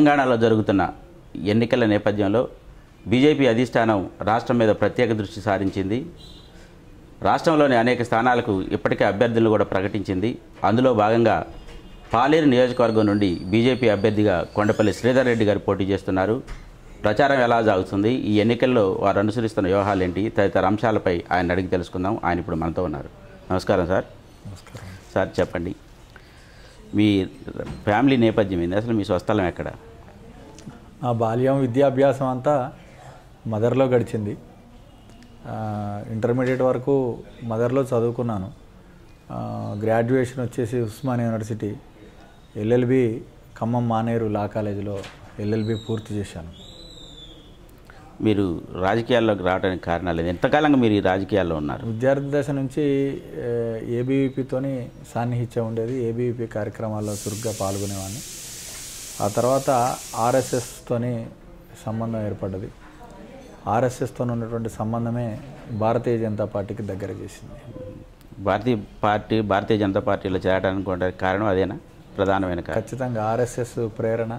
తెలంగాణలో జరుగుతున్న ఎన్నికల నేపథ్యంలో బీజేపీ అధిష్టానం రాష్ట్రం మీద ప్రత్యేక దృష్టి సారించింది. రాష్ట్రంలోని అనేక స్థానాలకు ఇప్పటికే అభ్యర్థులను కూడా ప్రకటించింది. అందులో భాగంగా పాలేరు నియోజకవర్గం నుండి బీజేపీ అభ్యర్థిగా కొండపల్లి శ్రీధర్ రెడ్డి గారు పోటీ చేస్తున్నారు. ప్రచారం ఎలా సాగుతుంది? ఈ ఎన్నికల్లో వారు అనుసరిస్తున్న వ్యూహాలు ఏంటి తదితర అంశాలపై ఆయన అడిగి తెలుసుకుందాం. ఆయన ఇప్పుడు మనతో ఉన్నారు. నమస్కారం సార్. నమస్కారం. సార్ చెప్పండి. మీ ఫ్యామిలీ నేపథ్యం ఏంది? అసలు మీ స్వస్థలం ఎక్కడ? నా బాల్యం విద్యాభ్యాసం అంతా మదర్లో గడిచింది. ఇంటర్మీడియట్ వరకు మదర్లో చదువుకున్నాను. గ్రాడ్యుయేషన్ వచ్చేసి Osman university LLB Khammam Maneru law కాలేజీలో ఎల్ఎల్బి పూర్తి చేశాను. మీరు రాజకీయాల్లోకి రావడానికి కారణాలు ఏంది? ఎంతకాలంగా మీరు ఈ రాజకీయాల్లో ఉన్నారు? విద్యార్థి దశ నుంచి ఏబీవీపీతోని సాన్నిహిత్యం ఉండేది. ఏబీవీపీ కార్యక్రమాల్లో చురుగ్గా పాల్గొనేవాడిని. ఆ తర్వాత ఆర్ఎస్ఎస్తోని సంబంధం ఏర్పడ్డది. ఆర్ఎస్ఎస్తో ఉన్నటువంటి సంబంధమే భారతీయ జనతా పార్టీకి దగ్గర చేసింది. భారతీయ పార్టీ భారతీయ జనతా పార్టీలో చేరడానికి కారణం అదేనా? ప్రధానమైన ఖచ్చితంగా ఆర్ఎస్ఎస్ ప్రేరణ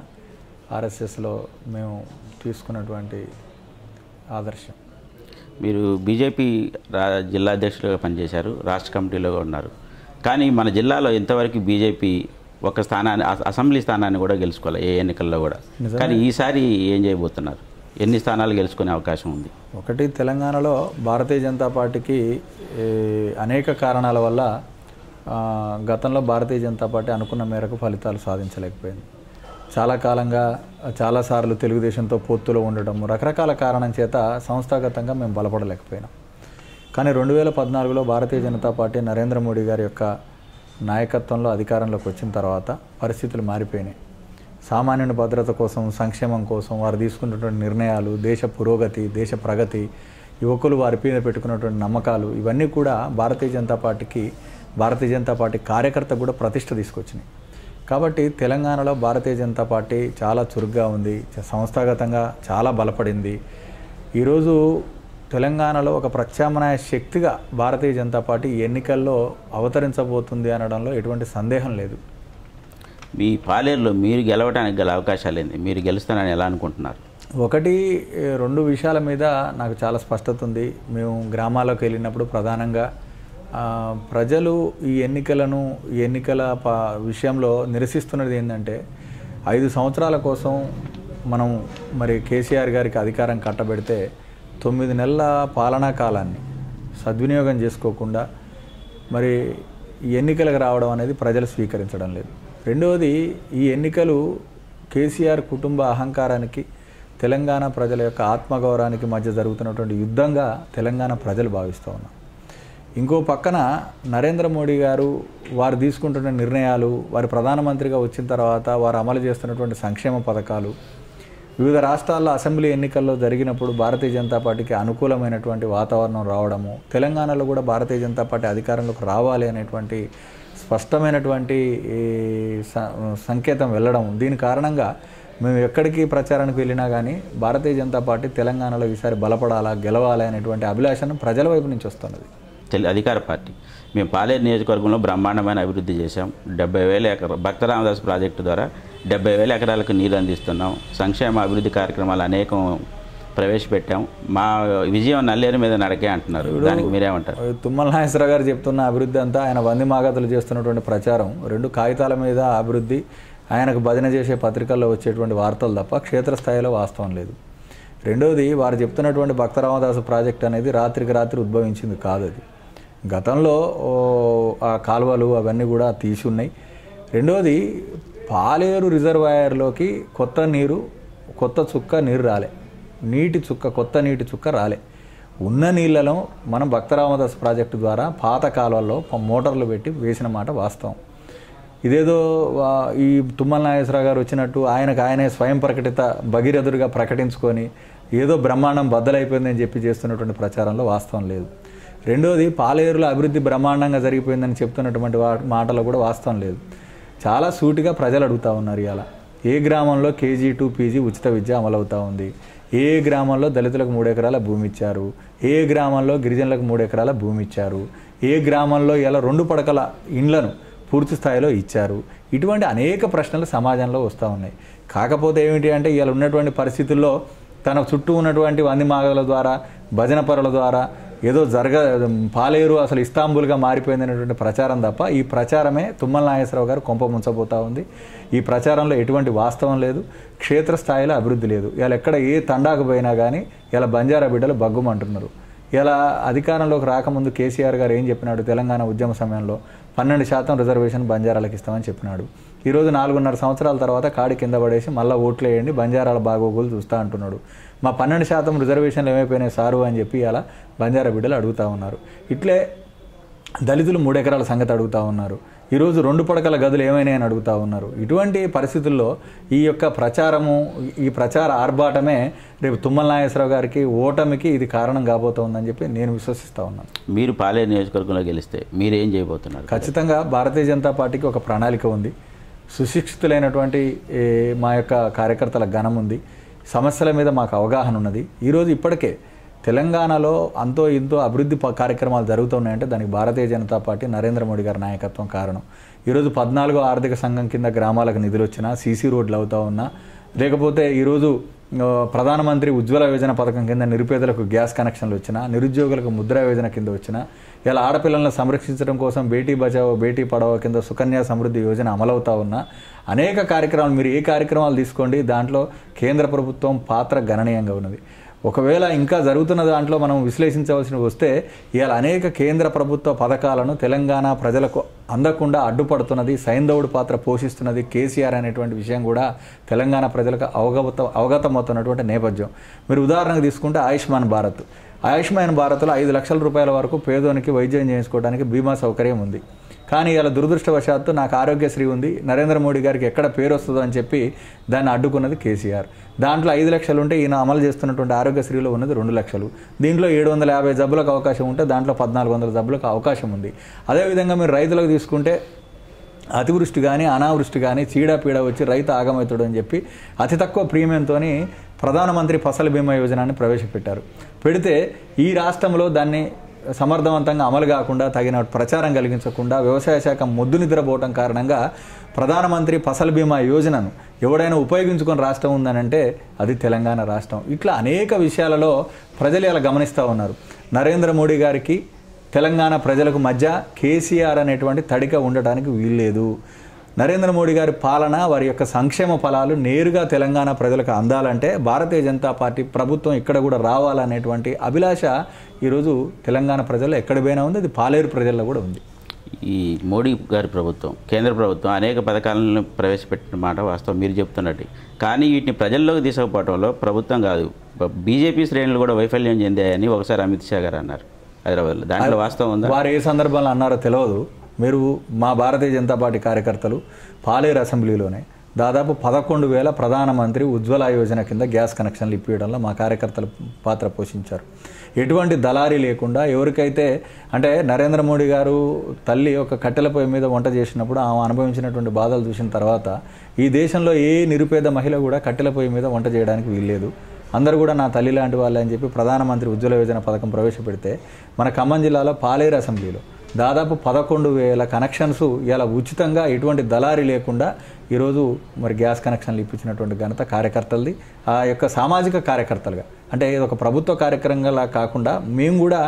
ఆర్ఎస్ఎస్లో మేము తీసుకున్నటువంటి ఆదర్శం. మీరు బీజేపీ రా జిల్లా అధ్యక్షులుగా పనిచేశారు రాష్ట్ర కమిటీలో ఉన్నారు. కానీ మన జిల్లాలో ఇంతవరకు బీజేపీ ఒక స్థానాన్ని అస- అసెంబ్లీ స్థానాన్ని కూడా గెలుచుకోవాలి ఏ ఎన్నికల్లో కూడా. కానీ ఈసారి ఏం చేయబోతున్నారు? ఎన్ని స్థానాలు గెలుచుకునే అవకాశం ఉంది? ఒకటి తెలంగాణలో భారతీయ జనతా పార్టీకి అనేక కారణాల వల్ల గతంలో భారతీయ జనతా పార్టీ అనుకున్న మేరకు ఫలితాలు సాధించలేకపోయింది. చాలా కాలంగా చాలాసార్లు తెలుగుదేశంతో పొత్తులో ఉండడం రకరకాల కారణం చేత సంస్థాగతంగా మేము బలపడలేకపోయినాం. కానీ రెండు వేల పద్నాలుగులో భారతీయ జనతా పార్టీ నరేంద్ర మోడీ గారి యొక్క నాయకత్వంలో అధికారంలోకి వచ్చిన తర్వాత పరిస్థితులు మారిపోయినాయి. సామాన్యుని భద్రత కోసం సంక్షేమం కోసం వారు తీసుకున్నటువంటి నిర్ణయాలు దేశ పురోగతి దేశ ప్రగతి యువకులు వారి మీద పెట్టుకున్నటువంటి నమ్మకాలు ఇవన్నీ కూడా భారతీయ జనతా పార్టీకి భారతీయ జనతా పార్టీ కార్యకర్త కూడా ప్రతిష్ట తీసుకొచ్చినాయి. కాబట్టి తెలంగాణలో భారతీయ జనతా పార్టీ చాలా చురుగ్గా ఉంది సంస్థాగతంగా చాలా బలపడింది. ఈరోజు తెలంగాణలో ఒక ప్రత్యామ్నాయ శక్తిగా భారతీయ జనతా పార్టీ ఎన్నికల్లో అవతరించబోతుంది అనడంలో ఎటువంటి సందేహం లేదు. మీ పాలేరులో మీరు గెలవడానికి గల అవకాశాలు ఏంది? మీరు గెలుస్తానని ఎలా అనుకుంటున్నారు? ఒకటి రెండు విషయాల మీద నాకు చాలా స్పష్టత ఉంది. మేము గ్రామాలకు వెళ్ళినప్పుడు ప్రధానంగా ప్రజలు ఈ ఎన్నికలను ఈ ఎన్నికల ప విషయంలో నిరసిస్తున్నది ఏంటంటే ఐదు సంవత్సరాల కోసం మనం మరి కేసీఆర్ గారికి అధికారం కట్టబెడితే తొమ్మిది నెలల పాలనా కాలాన్ని సద్వినియోగం చేసుకోకుండా మరి ఈ ఎన్నికలకు రావడం అనేది ప్రజలు స్వీకరించడం లేదు. రెండవది ఈ ఎన్నికలు కేసీఆర్ కుటుంబ అహంకారానికి తెలంగాణ ప్రజల యొక్క ఆత్మగౌరవానికి మధ్య జరుగుతున్నటువంటి యుద్ధంగా తెలంగాణ ప్రజలు భావిస్తూ ఉన్నారు. ఇంకో పక్కన నరేంద్ర మోడీ గారు వారు తీసుకుంటున్న నిర్ణయాలు వారు ప్రధానమంత్రిగా వచ్చిన తర్వాత వారు అమలు చేస్తున్నటువంటి సంక్షేమ పథకాలు వివిధ రాష్ట్రాల్లో అసెంబ్లీ ఎన్నికల్లో జరిగినప్పుడు భారతీయ జనతా పార్టీకి అనుకూలమైనటువంటి వాతావరణం రావడము తెలంగాణలో కూడా భారతీయ జనతా పార్టీ అధికారంలోకి రావాలి అనేటువంటి స్పష్టమైనటువంటి సంకేతం వెళ్ళడం దీని కారణంగా మేము ఎక్కడికి ప్రచారానికి వెళ్ళినా కానీ భారతీయ జనతా పార్టీ తెలంగాణలో ఈసారి బలపడాలా గెలవాలి అనేటువంటి అభిలాషను ప్రజల వైపు నుంచి వస్తున్నది. తెలి అధికార పార్టీ. మేము పాలేరు నియోజకవర్గంలో బ్రహ్మాండమైన అభివృద్ధి చేశాం. డెబ్బై వేల ఎకర భక్త రామదాస్ ప్రాజెక్టు ద్వారా డెబ్బై వేల ఎకరాలకు నీరు అందిస్తున్నాం. సంక్షేమ అభివృద్ధి కార్యక్రమాలు అనేకం ప్రవేశపెట్టాం. మా విజయం నల్లేరు మీద నడకే అంటున్నారు. దానికి మీరేమంటారు? తుమ్మల నాగేశ్వరరావు గారు చెప్తున్న అభివృద్ధి అంతా ఆయన వంది మాగతలు చేస్తున్నటువంటి ప్రచారం. రెండు కాగితాల మీద అభివృద్ధి ఆయనకు భజన చేసే పత్రికల్లో వచ్చేటువంటి వార్తలు తప్ప క్షేత్రస్థాయిలో వాస్తవం లేదు. రెండవది వారు చెప్తున్నటువంటి భక్త రామదాసు ప్రాజెక్ట్ అనేది రాత్రికి రాత్రి ఉద్భవించింది కాదు అది. గతంలో ఆ కాలువలు అవన్నీ కూడా తీసి ఉన్నాయి. రెండవది పాలేరు రిజర్వాయర్లోకి కొత్త నీరు కొత్త చుక్క నీరు రాలే. నీటి చుక్క కొత్త నీటి చుక్క రాలే. ఉన్న నీళ్ళలో మనం భక్తరామదాస్ ప్రాజెక్టు ద్వారా పాత కాలువల్లో మోటార్లు పెట్టి వేసిన మాట వాస్తవం. ఇదేదో ఈ తుమ్మల నాగేశ్వరరావు గారు వచ్చినట్టు ఆయనకు ఆయనే స్వయం ప్రకటిత భగీరథుడిగా ప్రకటించుకొని ఏదో బ్రహ్మాండం బద్దలైపోయిందని చెప్పి చేస్తున్నటువంటి ప్రచారంలో వాస్తవం లేదు. రెండోది పాలేరులో అభివృద్ధి బ్రహ్మాండంగా జరిగిపోయిందని చెప్తున్నటువంటి వా- మాటలో కూడా వాస్తవం లేదు. చాలా సూటిగా ప్రజలు అడుగుతూ ఉన్నారు ఇలా ఏ గ్రామంలో కేజీ టు పీజీ ఉచిత విద్య అమలవుతూ ఉంది? ఏ గ్రామంలో దళితులకు మూడు ఎకరాల భూమి ఇచ్చారు? ఏ గ్రామంలో గిరిజనులకు మూడు ఎకరాల భూమి ఇచ్చారు? ఏ గ్రామంలో ఇలా రెండు పడకల ఇండ్లను పూర్తి స్థాయిలో ఇచ్చారు? ఇటువంటి అనేక ప్రశ్నలు సమాజంలో వస్తూ ఉన్నాయి. కాకపోతే ఏమిటి అంటే ఇలా ఉన్నటువంటి పరిస్థితుల్లో తన చుట్టూ ఉన్నటువంటి వంది మాగల ద్వారా భజన పరుల ద్వారా ఏదో జరగ పాలేరు అసలు ఇస్తాంబుల్గా మారిపోయింది అనేటువంటి ప్రచారం తప్ప ఈ ప్రచారమే తుమ్మల నాగేశ్వరరావు గారు కొంప ముంచబోతా ఉంది. ఈ ప్రచారంలో ఎటువంటి వాస్తవం లేదు. క్షేత్రస్థాయిలో అభివృద్ధి లేదు. ఇలా ఎక్కడ ఏ తండాకు పోయినా కానీ ఇలా బంజారా బిడ్డలు బగ్గుమంటున్నారు. ఇలా అధికారంలోకి రాకముందు కేసీఆర్ గారు ఏం చెప్పినాడు తెలంగాణ ఉద్యమ సమయంలో? పన్నెండు శాతం రిజర్వేషన్ బంజారాలకు ఇస్తామని చెప్పినాడు. ఈరోజు నాలుగున్నర సంవత్సరాల తర్వాత కాడి కింద పడేసి మళ్ళీ ఓట్లు వేయండి బంజారాల బాగోగులు చూస్తా అంటున్నాడు. మా పన్నెండు శాతం రిజర్వేషన్లు ఏమైపోయినాయి సారు అని చెప్పి అలా బంజారా బిడ్డలు అడుగుతా ఉన్నారు. ఇట్లే దళితులు మూడెకరాల సంగతి అడుగుతా ఉన్నారు. ఈరోజు రెండు పడకల గదులు ఏమైనాయని అడుగుతా ఉన్నారు. ఇటువంటి పరిస్థితుల్లో ఈ యొక్క ప్రచారము ఈ ప్రచార ఆర్భాటమే రేపు తుమ్మల నాగేశ్వరరావు గారికి ఓటమికి ఇది కారణం కాబోతోందని చెప్పి నేను విశ్వసిస్తా ఉన్నాను. మీరు పాలేరు నియోజకవర్గంలో గెలిస్తే మీరేం చేయబోతున్నారు? ఖచ్చితంగా భారతీయ జనతా పార్టీకి ఒక ప్రణాళిక ఉంది. సుశిక్షితులైనటువంటి ఏ, మా యొక్క కార్యకర్తల ఘనం ఉంది. సమస్యల మీద మాకు అవగాహన ఉన్నది. ఈరోజు ఇప్పటికే తెలంగాణలో అంతో ఇంతో అభివృద్ధి కార్యక్రమాలు జరుగుతున్నాయంటే దానికి భారతీయ జనతా పార్టీ నరేంద్ర మోడీ గారి నాయకత్వం కారణం. ఈరోజు పద్నాలుగో ఆర్థిక సంఘం కింద గ్రామాలకు నిధులు వచ్చినా సీసీ రోడ్లు అవుతా ఉన్నా లేకపోతే ఈరోజు ప్రధానమంత్రి ఉజ్వల యోజన పథకం కింద నిరుపేదలకు గ్యాస్ కనెక్షన్లు వచ్చినా నిరుద్యోగులకు ముద్రా యోజన కింద వచ్చినా ఇలా ఆడపిల్లలను సంరక్షించడం కోసం బేటీ బచావో బేటీ పడవో కింద సుకన్య సమృద్ధి యోజన అమలవుతా ఉన్న అనేక కార్యక్రమాలు మీరు ఏ కార్యక్రమాలు తీసుకోండి దాంట్లో కేంద్ర ప్రభుత్వం పాత్ర గణనీయంగా ఉన్నది. ఒకవేళ ఇంకా జరుగుతున్న దాంట్లో మనం విశ్లేషించవలసి వస్తే ఇవాళ అనేక కేంద్ర ప్రభుత్వ పథకాలను తెలంగాణ ప్రజలకు అందకుండా అడ్డుపడుతున్నది సైంధవుడు పాత్ర పోషిస్తున్నది కేసీఆర్ అనేటువంటి విషయం కూడా తెలంగాణ ప్రజలకు అవగత అవగతమవుతున్నటువంటి నేపథ్యం. మీరు ఉదాహరణకు తీసుకుంటే ఆయుష్మాన్ భారత్. ఆయుష్మాన్ భారత్లో ఐదు లక్షల రూపాయల వరకు పేదోనికి వైద్యం చేయించుకోవడానికి బీమా సౌకర్యం ఉంది. కానీ ఇలా దురదృష్టవశాత్తు నాకు ఆరోగ్యశ్రీ ఉంది. నరేంద్ర మోడీ గారికి ఎక్కడ పేరు వస్తుందో అని చెప్పి దాన్ని అడ్డుకున్నది కేసీఆర్. దాంట్లో ఐదు లక్షలు ఉంటే ఈయన అమలు చేస్తున్నటువంటి ఆరోగ్యశ్రీలో ఉన్నది రెండు లక్షలు. దీంట్లో ఏడు వందల యాభై జబ్బులకు అవకాశం ఉంటే దాంట్లో పద్నాలుగు వందల జబ్బులకు అవకాశం ఉంది. అదేవిధంగా మీరు రైతులకు తీసుకుంటే అతివృష్టి కానీ అనావృష్టి కానీ చీడపీడ వచ్చి రైతు ఆగమవుతాడు అని చెప్పి అతి తక్కువ ప్రీమియంతో ప్రధానమంత్రి ఫసల్ బీమా యోజనాన్ని ప్రవేశపెట్టారు. పెడితే ఈ రాష్ట్రంలో దాన్ని సమర్థవంతంగా అమలు కాకుండా తగిన ప్రచారం కలిగించకుండా వ్యవసాయ శాఖ మొద్దు నిద్రపోవటం కారణంగా ప్రధానమంత్రి ఫసల్ బీమా యోజనను ఎవడైనా ఉపయోగించుకొని రాష్ట్రం ఉందనంటే అది తెలంగాణ రాష్ట్రం. ఇట్లా అనేక విషయాలలో ప్రజలు ఇలా గమనిస్తూ ఉన్నారు. నరేంద్ర మోడీ గారికి తెలంగాణ ప్రజలకు మధ్య కేసీఆర్ అనేటువంటి తడిక ఉండటానికి వీల్లేదు. నరేంద్ర మోడీ గారి పాలన వారి యొక్క సంక్షేమ ఫలాలు నేరుగా తెలంగాణ ప్రజలకు అందాలంటే భారతీయ జనతా పార్టీ ప్రభుత్వం ఇక్కడ కూడా రావాలనేటువంటి అభిలాష ఈరోజు తెలంగాణ ప్రజల్లో ఎక్కడ పోయినా ఉంది అది పాలేరు ప్రజల్లో కూడా ఉంది. ఈ మోడీ గారి ప్రభుత్వం కేంద్ర ప్రభుత్వం అనేక పథకాలను ప్రవేశపెట్టిన మాట వాస్తవం మీరు చెప్తున్నట్టు. కానీ వీటిని ప్రజల్లోకి తీసుకుపోవడంలో ప్రభుత్వం కాదు బీజేపీ శ్రేణులు కూడా వైఫల్యం చెందాయని ఒకసారి అమిత్ షా గారు అన్నారు హైదరాబాద్లో. దాంట్లో వాస్తవం ఉందా? వారు ఏ సందర్భంలో అన్నారో తెలియదు మీరు మా భారతీయ జనతా పార్టీ కార్యకర్తలు పాలేరు అసెంబ్లీలోనే దాదాపు పదకొండు వేల ప్రధానమంత్రి ఉజ్వల యోజన కింద గ్యాస్ కనెక్షన్లు ఇప్పించడంలో మా కార్యకర్తలు పాత్ర పోషించారు. ఎటువంటి దళారీ లేకుండా ఎవరికైతే అంటే నరేంద్ర మోడీ గారు తల్లి ఒక కట్టెల పొయ్యి మీద వంట చేసినప్పుడు ఆమె అనుభవించినటువంటి బాధలు చూసిన తర్వాత ఈ దేశంలో ఏ నిరుపేద మహిళ కూడా కట్టెల పొయ్యి మీద వంట చేయడానికి వీల్లేదు. అందరూ కూడా నా తల్లి లాంటి వాళ్ళే అని చెప్పి ప్రధానమంత్రి ఉజ్వల యోజన పథకం ప్రవేశపెడితే మన ఖమ్మం జిల్లాలో పాలేరు అసెంబ్లీలో దాదాపు పదకొండు వేల కనెక్షన్స్ ఇలా ఉచితంగా ఎటువంటి దళారీ లేకుండా ఈరోజు మరి గ్యాస్ కనెక్షన్లు ఇప్పించినటువంటి ఘనత కార్యకర్తలది. ఆ యొక్క సామాజిక కార్యకర్తలుగా. అంటే ఇది ఒక ప్రభుత్వ కార్యక్రమంగా కాకుండా మేము కూడా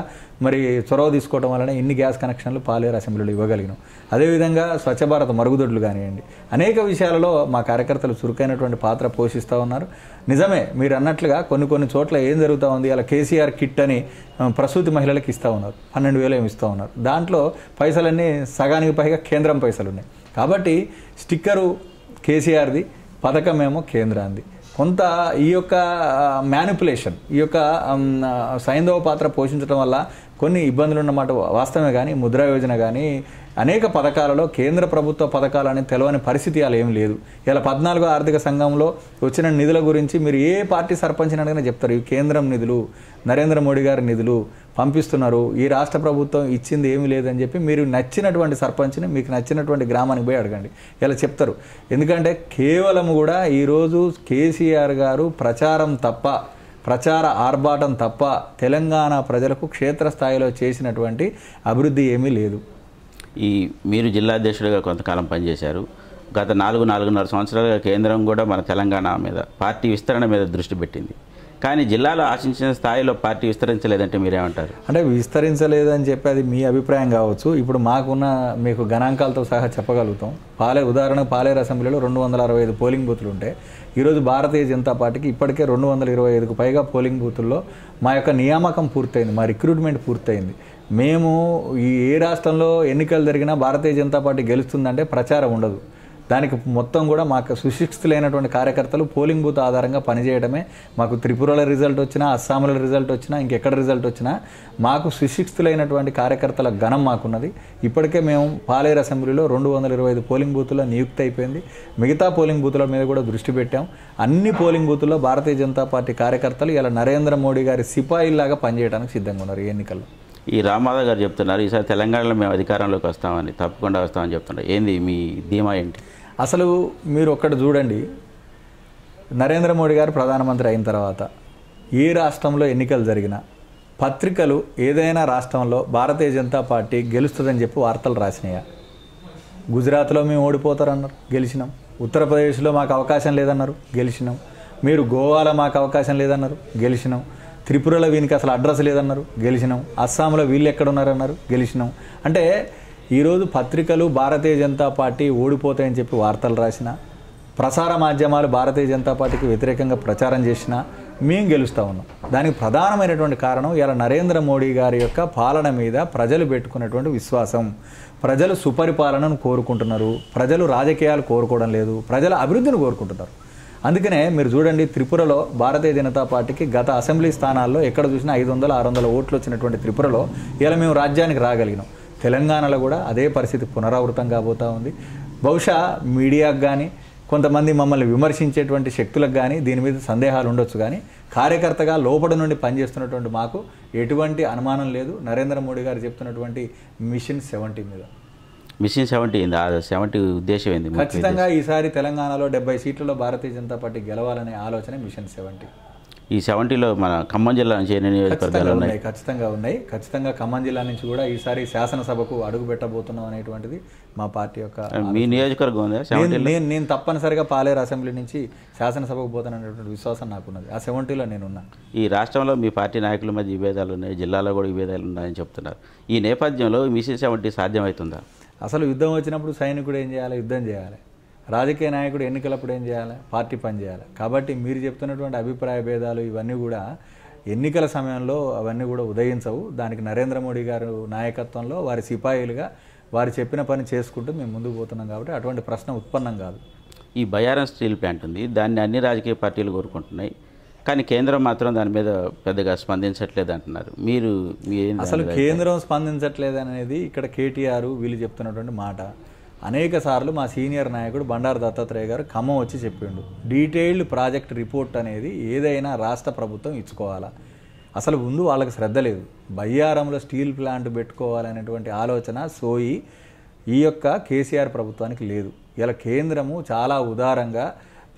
మరి చొరవ తీసుకోవడం వలన ఇన్ని గ్యాస్ కనెక్షన్లు పాలేరు అసెంబ్లీలో ఇవ్వగలిగినాం. అదేవిధంగా స్వచ్ఛ భారత్ మరుగుదొడ్లు కానివ్వండి. అనేక విషయాలలో మా కార్యకర్తలు చురుకైనటువంటి పాత్ర పోషిస్తూ ఉన్నారు. నిజమే మీరు అన్నట్లుగా కొన్ని కొన్ని చోట్ల ఏం జరుగుతూ ఉంది అలా కేసీఆర్ కిట్ అని ప్రసూతి మహిళలకు ఇస్తూ ఉన్నారు. పన్నెండు వేలు ఏమి ఇస్తూ ఉన్నారు. దాంట్లో పైసలన్నీ సగానికి పైగా కేంద్రం పైసలు ఉన్నాయి కాబట్టి స్టిక్కరు కేసీఆర్ది పథకమేమో కేంద్రాంది. కొంత ఈ యొక్క మ్యానిపులేషన్ ఈ యొక్క సైంధవ పాత్ర పోషించడం వల్ల కొన్ని ఇబ్బందులు ఉన్నమాట వాస్తవమే కానీ ముద్రా యోజన కానీ అనేక పథకాలలో కేంద్ర ప్రభుత్వ పథకాలు అనేది తెలవని పరిస్థితి అలా ఏం లేదు. ఇలా పద్నాలుగో ఆర్థిక సంఘంలో వచ్చిన నిధుల గురించి మీరు ఏ పార్టీ సర్పంచ్ అడిగినా చెప్తారు. కేంద్రం నిధులు నరేంద్ర మోడీ గారి నిధులు పంపిస్తున్నారు. ఈ రాష్ట్ర ప్రభుత్వం ఇచ్చింది ఏమీ లేదని చెప్పి మీరు నచ్చినటువంటి సర్పంచ్ని మీకు నచ్చినటువంటి గ్రామానికి పోయి అడగండి. ఇలా చెప్తారు. ఎందుకంటే కేవలం కూడా ఈరోజు కేసీఆర్ గారు ప్రచారం తప్ప ప్రచార ఆర్భాటం తప్ప తెలంగాణ ప్రజలకు క్షేత్రస్థాయిలో చేసినటువంటి అభివృద్ధి ఏమీ లేదు. ఈ మీరు జిల్లాధ్యక్షుడిగా కొంతకాలం పనిచేశారు. గత నాలుగు నాలుగున్నర సంవత్సరాలుగా కేంద్రం కూడా మన తెలంగాణ మీద పార్టీ విస్తరణ మీద దృష్టి పెట్టింది. కానీ జిల్లాలో ఆశించిన స్థాయిలో పార్టీ విస్తరించలేదంటే మీరేమంటారు? అంటే విస్తరించలేదని చెప్పి అది మీ అభిప్రాయం కావచ్చు. ఇప్పుడు మాకున్న మీకు గణాంకాలతో సహా చెప్పగలుగుతాం. పాలే ఉదాహరణకు పాలేరు అసెంబ్లీలో రెండు వందల అరవై ఐదు పోలింగ్ బూతులు ఉంటే ఈరోజు భారతీయ జనతా పార్టీకి ఇప్పటికే రెండు వందల ఇరవై ఐదుకు పైగా పోలింగ్ బూతుల్లో మా యొక్క నియామకం పూర్తయింది మా రిక్రూట్మెంట్ పూర్తయింది. మేము ఈ ఏ రాష్ట్రంలో ఎన్నికలు జరిగినా భారతీయ జనతా పార్టీ గెలుస్తుందంటే ప్రచారం ఉండదు. దానికి మొత్తం కూడా మాకు సుశిక్షితులైనటువంటి కార్యకర్తలు పోలింగ్ బూత్ ఆధారంగా పనిచేయడమే. మాకు త్రిపురలో రిజల్ట్ వచ్చినా అస్సాంలో రిజల్ట్ వచ్చినా ఇంకెక్కడ రిజల్ట్ వచ్చినా మాకు సుశిక్షితులైనటువంటి కార్యకర్తల ఘనం మాకున్నది. ఇప్పటికే మేము పాలేరు అసెంబ్లీలో రెండు వందల ఇరవై ఐదు పోలింగ్ బూతుల్లో నియుక్తి అయిపోయింది. మిగతా పోలింగ్ బూతుల మీద కూడా దృష్టి పెట్టాం. అన్ని పోలింగ్ బూతుల్లో భారతీయ జనతా పార్టీ కార్యకర్తలు ఇలా నరేంద్ర మోడీ గారి సిపాయిల్లాగా పనిచేయడానికి సిద్ధంగా ఉన్నారు ఈ ఎన్నికల్లో. ఈ రామారావు గారు చెప్తున్నారు ఈసారి తెలంగాణలో మేము అధికారంలోకి వస్తామని తప్పకుండా వస్తామని చెప్తున్నారు ఏంది మీ ధీమా ఏంటి? అసలు మీరు ఒక్కటి చూడండి నరేంద్ర మోడీ గారు ప్రధానమంత్రి అయిన తర్వాత ఏ రాష్ట్రంలో ఎన్నికలు జరిగినా పత్రికలు ఏదైనా రాష్ట్రంలో భారతీయ జనతా పార్టీ గెలుస్తుందని చెప్పి వార్తలు రాసినాయా? గుజరాత్లో మేము ఓడిపోతారన్నారు గెలిచినాం. ఉత్తరప్రదేశ్లో మాకు అవకాశం లేదన్నారు గెలిచినాం. మీరు గోవాలో మాకు అవకాశం లేదన్నారు గెలిచినాం. త్రిపురలో వీనికి అసలు అడ్రస్ లేదన్నారు. గెలిచినాం. అస్సాంలో వీళ్ళు ఎక్కడున్నారన్నారు. గెలిచినాం. అంటే ఈరోజు పత్రికలు భారతీయ జనతా పార్టీ ఓడిపోతాయని చెప్పి వార్తలు రాసిన ప్రసార మాధ్యమాలు భారతీయ జనతా పార్టీకి వ్యతిరేకంగా ప్రచారం చేసినా మేము గెలుస్తూ ఉన్నాం. దానికి ప్రధానమైనటువంటి కారణం ఇలా నరేంద్ర మోడీ గారి యొక్క పాలన మీద ప్రజలు పెట్టుకున్నటువంటి విశ్వాసం. ప్రజలు సుపరిపాలనను కోరుకుంటున్నారు. ప్రజలు రాజకీయాలు కోరుకోవడం లేదు. ప్రజల అభివృద్ధిని కోరుకుంటున్నారు. అందుకనే మీరు చూడండి త్రిపురలో భారతీయ జనతా పార్టీకి గత అసెంబ్లీ స్థానాల్లో ఎక్కడ చూసినా ఐదు వందల ఆరు వందల ఓట్లు వచ్చినటువంటి త్రిపురలో ఇలా మేము రాజ్యానికి రాగలిగినాం. తెలంగాణలో కూడా అదే పరిస్థితి పునరావృతం కాబోతా ఉంది. బహుశా మీడియాకు కానీ కొంతమంది మమ్మల్ని విమర్శించేటువంటి శక్తులకు కానీ దీని మీద సందేహాలు ఉండొచ్చు కానీ కార్యకర్తగా లోపల నుండి పనిచేస్తున్నటువంటి మాకు ఎటువంటి అనుమానం లేదు. నరేంద్ర మోడీ గారు చెప్తున్నటువంటి మిషన్ సెవెంటీ మీద. మిషన్ సెవెంటీ ఏంది ఆ సెవెంటీ ఉద్దేశం ఏంది? ఖచ్చితంగా ఈసారి తెలంగాణలో డెబ్బై సీట్లలో భారతీయ జనతా పార్టీ గెలవాలనే ఆలోచన మిషన్ సెవెంటీ. ఈ సెవెంటీలో మన ఖమ్మం జిల్లా నుంచి ఎన్ని నియోజకవర్గాలు ఉన్నాయి? ఖచ్చితంగా ఉన్నాయి. ఖచ్చితంగా ఖమ్మం జిల్లా నుంచి కూడా ఈసారి శాసనసభకు అడుగు పెట్టబోతున్నాం అనేటువంటిది మా పార్టీ యొక్క మీ నియోజకవర్గం నేను నేను నేను తప్పనిసరిగా పాలేరు అసెంబ్లీ నుంచి శాసనసభకు పోతాననేటువంటి విశ్వాసం నాకున్నది. ఆ సెవెంటీలో నేనున్నా. ఈ రాష్ట్రంలో మీ పార్టీ నాయకుల మధ్య విభేదాలు ఉన్నాయి జిల్లాలో కూడా విభేదాలు ఉన్నాయని చెప్తున్నారు. ఈ నేపథ్యంలో మిషన్ సెవెంటీ సాధ్యమవుతుందా? అసలు యుద్ధం వచ్చినప్పుడు సైనికుడు ఏం చేయాలి? యుద్ధం చేయాలి. రాజకీయ నాయకుడు ఎన్నికలప్పుడు ఏం చేయాలి? పార్టీ పని చేయాలి. కాబట్టి మీరు చెప్తున్నటువంటి అభిప్రాయ భేదాలు ఇవన్నీ కూడా ఎన్నికల సమయంలో అవన్నీ కూడా ఉదయించవు. దానికి నరేంద్ర మోడీ గారు నాయకత్వంలో వారి సిపాయిలుగా వారు చెప్పిన పని చేసుకుంటూ మేము ముందుకు పోతున్నాం కాబట్టి అటువంటి ప్రశ్న ఉత్పన్నం కాదు. ఈ బయారం స్టీల్ ప్లాంట్ ఉంది. దాన్ని అన్ని రాజకీయ పార్టీలు కోరుకుంటున్నాయి. కానీ కేంద్రం మాత్రం దాని మీద పెద్దగా స్పందించట్లేదు అంటున్నారు. మీరు అసలు కేంద్రం స్పందించట్లేదు అనేది ఇక్కడ కేటీఆర్ వీళ్ళు చెప్తున్నటువంటి మాట. అనేక సార్లు మా సీనియర్ నాయకుడు బండారు దత్తాత్రేయ గారు ఖమ్మం వచ్చి చెప్పిండు. డీటెయిల్డ్ ప్రాజెక్ట్ రిపోర్ట్ అనేది ఏదైనా రాష్ట్ర ప్రభుత్వం ఇచ్చుకోవాలా? అసలు ముందు వాళ్ళకి శ్రద్ధ లేదు. బయ్యారంలో స్టీల్ ప్లాంట్ పెట్టుకోవాలనేటువంటి ఆలోచన సోయి ఈ యొక్క కేసీఆర్ ప్రభుత్వానికి లేదు. ఇలా కేంద్రము చాలా ఉదారంగా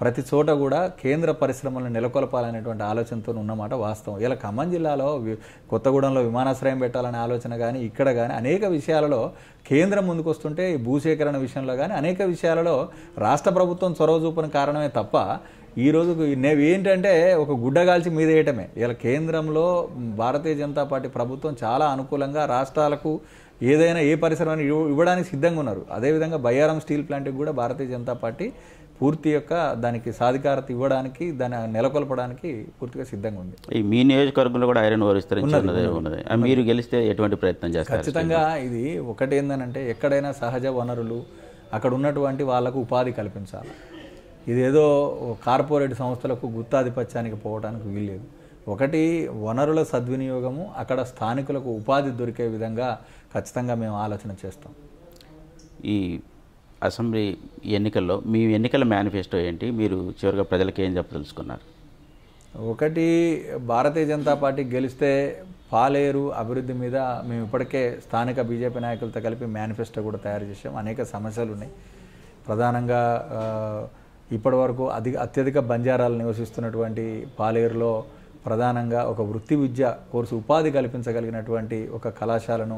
ప్రతి చోట కూడా కేంద్ర పరిశ్రమలను నెలకొల్పాలనేటువంటి ఆలోచనతో ఉన్నమాట వాస్తవం. ఇలా ఖమ్మం జిల్లాలో వి- కొత్తగూడెంలో విమానాశ్రయం పెట్టాలనే ఆలోచన కానీ ఇక్కడ కానీ అనేక విషయాలలో కేంద్రం ముందుకు వస్తుంటే ఈ భూసేకరణ విషయంలో కానీ అనేక విషయాలలో రాష్ట్ర ప్రభుత్వం చొరవ చూపిన కారణమే తప్ప ఈ రోజు ఏంటంటే ఒక గుడ్డ కాల్చి మీద వేయటమే. ఇలా కేంద్రంలో భారతీయ జనతా పార్టీ ప్రభుత్వం చాలా అనుకూలంగా రాష్ట్రాలకు ఏదైనా ఏ పరిశ్రమని ఇవ్వ- ఇవ్వడానికి సిద్ధంగా ఉన్నారు. అదేవిధంగా బయ్యారం స్టీల్ ప్లాంట్కి కూడా భారతీయ జనతా పార్టీ పూర్తి యొక్క దానికి సాధికారత ఇవ్వడానికి దాన్ని నెలకొల్పడానికి పూర్తిగా సిద్ధంగా ఉంది. ఈ మీ నియోజకవర్గంలో కూడా ఐరన్ ఓర్ ఉన్నది మీరు గెలిస్తే ఎటువంటి ప్రయత్నం చేస్తారు? ఖచ్చితంగా ఇది ఒకటి ఏంటంటే ఎక్కడైనా సహజ వనరులు అక్కడ ఉన్నటువంటి వాళ్ళకు ఉపాధి కల్పించాలి. ఇదేదో కార్పొరేట్ సంస్థలకు గుత్తాధిపత్యానికి పోవడానికి వీల్లేదు. ఒకటి వనరుల సద్వినియోగము అక్కడ స్థానికులకు ఉపాధి దొరికే విధంగా ఖచ్చితంగా మేము ఆలోచన చేస్తాం. ఈ అసెంబ్లీ ఎన్నికల్లో మీ ఎన్నికల మేనిఫెస్టో ఏంటి? మీరు చివరిగా ప్రజలకు ఏం చెప్పదలుచుకున్నారు? ఒకటి భారతీయ జనతా పార్టీ గెలిస్తే పాలేరు అభివృద్ధి మీద మేము ఇప్పటికే స్థానిక బీజేపీ నాయకులతో కలిపి మేనిఫెస్టో కూడా తయారు చేసాం అనేక సమస్యలు ఉన్నాయి. ప్రధానంగా ఇప్పటి ఇప్పటివరకు అధిక అత్యధిక బంజారాలు నివసిస్తున్నటువంటి పాలేరులో ప్రధానంగా ఒక వృత్తి విద్య కోర్సు ఉపాధి కల్పించగలిగినటువంటి ఒక కళాశాలను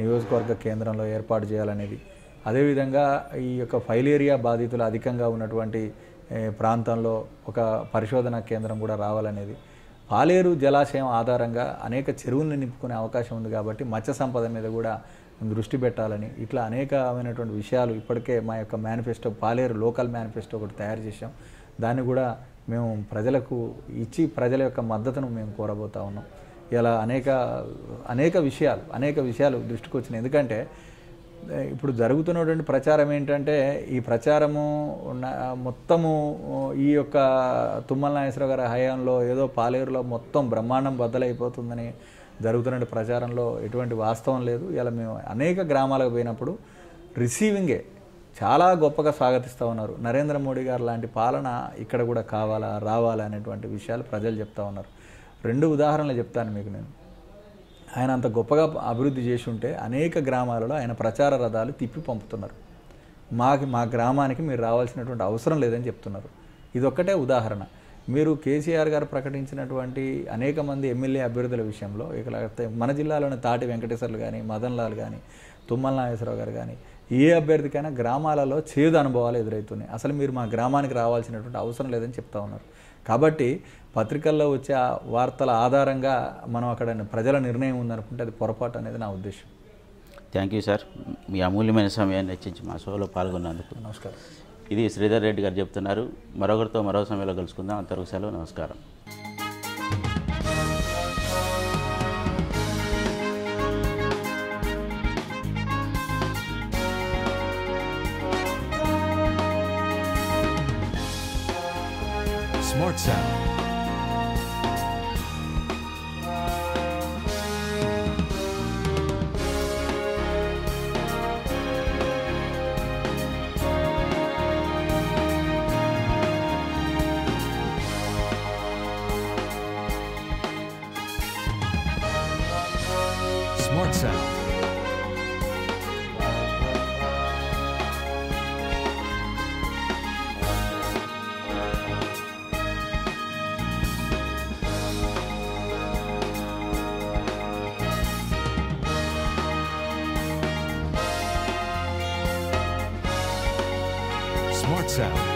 నియోజకవర్గ కేంద్రంలో ఏర్పాటు చేయాలనేది అదేవిధంగా ఈ యొక్క ఫైలేరియా బాధితులు అధికంగా ఉన్నటువంటి ప్రాంతంలో ఒక పరిశోధన కేంద్రం కూడా రావాలనేది. పాలేరు జలాశయం ఆధారంగా అనేక చెరువులను నింపుకునే అవకాశం ఉంది కాబట్టి మత్స్య సంపద మీద కూడా దృష్టి పెట్టాలని ఇట్లా అనేకమైనటువంటి విషయాలు ఇప్పటికే మా యొక్క మేనిఫెస్టో పాలేరు లోకల్ మేనిఫెస్టో ఒకటి తయారు చేశాం. దాన్ని కూడా మేము ప్రజలకు ఇచ్చి ప్రజల యొక్క మద్దతును మేము కోరబోతా ఉన్నాం. ఇలా అనేక అనేక విషయాలు అనేక విషయాలు దృష్టికి వచ్చినాయి ఎందుకంటే ఇప్పుడు జరుగుతున్నటువంటి ప్రచారం ఏంటంటే ఈ ప్రచారము ఉన్న- మొత్తము ఈ యొక్క తుమ్మల నాగేశ్వరరావు గారి హయాంలో ఏదో పాలేరులో మొత్తం బ్రహ్మాండం బద్దలైపోతుందని జరుగుతున్న ప్రచారంలో ఎటువంటి వాస్తవం లేదు. ఇలా మేము అనేక గ్రామాలకు పోయినప్పుడు రిసీవింగే చాలా గొప్పగా స్వాగతిస్తూ ఉన్నారు. నరేంద్ర మోడీ గారు లాంటి పాలన ఇక్కడ కూడా కావాలా రావాలా అనేటువంటి విషయాలు ప్రజలు చెప్తా ఉన్నారు. రెండు ఉదాహరణలు చెప్తాను మీకు నేను. ఆయన అంత గొప్పగా అభివృద్ధి చేసి ఉంటే అనేక గ్రామాలలో ఆయన ప్రచార రథాలు తిప్పి పంపుతున్నారు. మాకి మా గ్రామానికి మీరు రావాల్సినటువంటి అవసరం లేదని చెప్తున్నారు. ఇదొక్కటే ఉదాహరణ. మీరు కేసీఆర్ గారు ప్రకటించినటువంటి అనేక మంది ఎమ్మెల్యే అభ్యర్థుల విషయంలో ఇక మన జిల్లాలోని తాటి వెంకటేశ్వర్లు కానీ మదన్ లాల్ కానీ తుమ్మల నాగేశ్వరరావు గారు కానీ ఏ అభ్యర్థికైనా గ్రామాలలో చేదు అనుభవాలు ఎదురవుతున్నాయి అసలు మీరు మా గ్రామానికి రావాల్సినటువంటి అవసరం లేదని చెప్తా ఉన్నారు. కాబట్టి పత్రికల్లో వచ్చే వార్తల ఆధారంగా మనం అక్కడ ప్రజల నిర్ణయం ఉందనుకుంటే అది పొరపాటు అనేది నా ఉద్దేశం. థ్యాంక్ యూ సార్ మీ అమూల్యమైన సమయాన్ని వెచ్చించి మా షోలో పాల్గొన్నందుకు. నమస్కారం. ఇది శ్రీధర్ రెడ్డి గారు చెప్తున్నారు. మరొకరితో మరో సమయంలో కలుసుకుందాం. అంతవరకు సెలవు. నమస్కారం. Sports Hour. out.